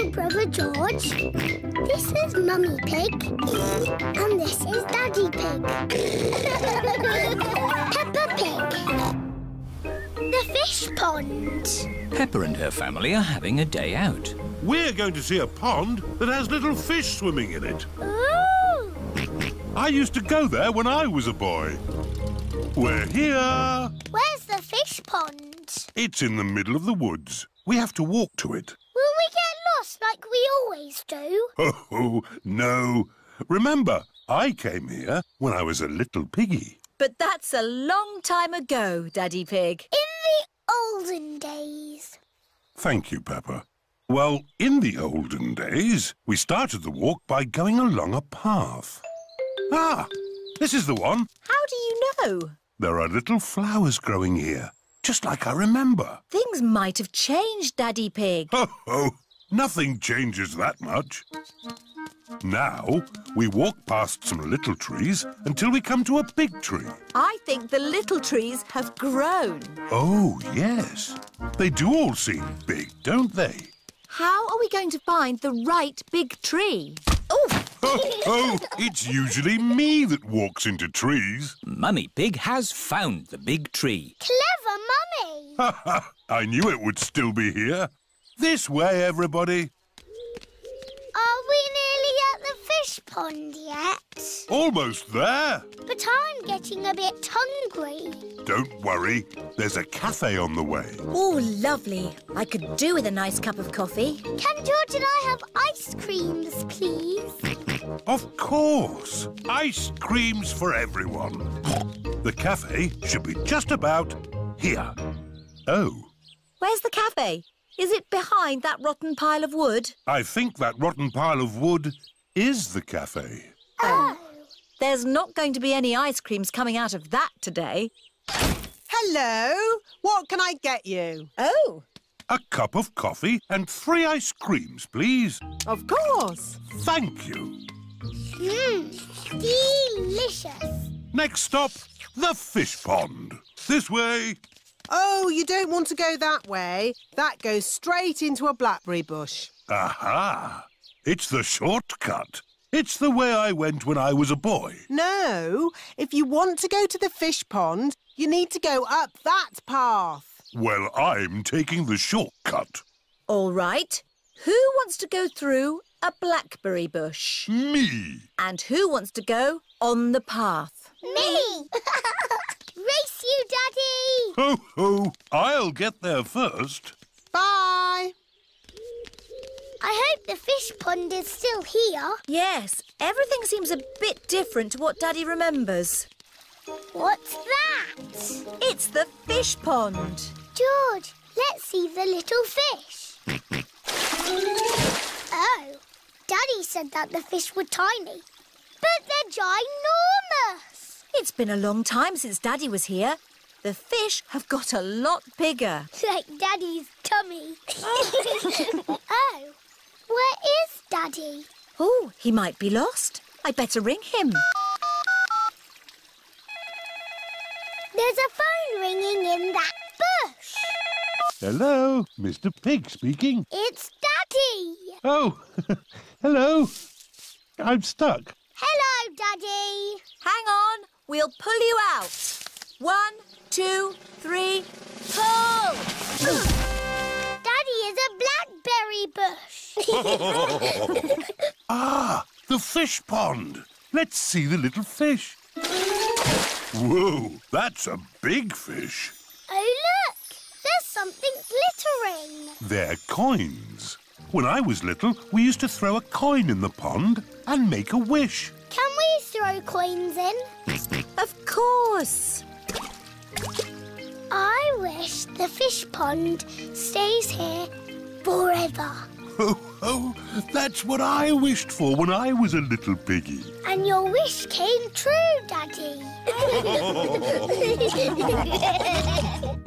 little brother George. This is Mummy Pig. And this is Daddy Pig. Peppa Pig. The fish pond. Peppa and her family are having a day out. We're going to see a pond that has little fish swimming in it. Ooh! I used to go there when I was a boy. We're here. Where's the fish pond? It's in the middle of the woods. We have to walk to it. Will we get lost like we always do? Oh, no. Remember, I came here when I was a little piggy. But that's a long time ago, Daddy Pig. In the olden days. Thank you, Peppa. Well, in the olden days, we started the walk by going along a path. Ah, this is the one. How do you know? There are little flowers growing here, just like I remember. Things might have changed, Daddy Pig. Ho, ho! Nothing changes that much. Now, we walk past some little trees until we come to a big tree. I think the little trees have grown. Oh, yes. They do all seem big, don't they? How are we going to find the right big tree? Oh, Oh, oh, it's usually me that walks into trees. Mummy Pig has found the big tree. Clever Mummy. Ha ha! I knew it would still be here. This way, everybody. Are we nearly at the fish pond yet? Almost there. But I'm getting a bit hungry. Don't worry, there's a cafe on the way. oh, lovely. I could do with a nice cup of coffee. Can George and I have ice creams, please? Of course, ice creams for everyone. The cafe should be just about here. Oh, Where's the cafe? Is it behind that rotten pile of wood? I think that rotten pile of wood is the cafe. Oh. There's not going to be any ice creams coming out of that today. Hello, what can I get you? Oh, A cup of coffee and three ice creams, please. Of course. Thank you. Mmm, delicious. Next stop, the fish pond. This way. Oh, you don't want to go that way. That goes straight into a blackberry bush. Aha! It's the shortcut. It's the way I went when I was a boy. No, if you want to go to the fish pond, you need to go up that path. Well, I'm taking the shortcut. all right. Who wants to go through a blackberry bush? Me. And who wants to go on the path? Me. Race you, Daddy. Ho, ho. I'll get there first. Bye. I hope the fish pond is still here. Yes, everything seems a bit different to what Daddy remembers. What's that? It's the fish pond. George, let's see the little fish. oh, Daddy said that the fish were tiny, but they're ginormous. It's been a long time since Daddy was here. The fish have got a lot bigger. Like Daddy's tummy. oh, where is Daddy? Oh, he might be lost. I'd better ring him. There's a phone ringing in that bush. Hello, Mr. Pig speaking. It's Daddy. Oh, hello. I'm stuck. Hello, Daddy. Hang on, we'll pull you out. One, two, three, pull! Daddy is a blackberry bush. Ah, the fish pond. Let's see the little fish. Whoa, that's a big fish. oh, look. There's something glittering. They're coins. When I was little, we used to throw a coin in the pond and make a wish. Can we throw coins in? Of course. Fish pond stays here forever. Oh, oh, that's what I wished for when I was a little piggy. And your wish came true, Daddy.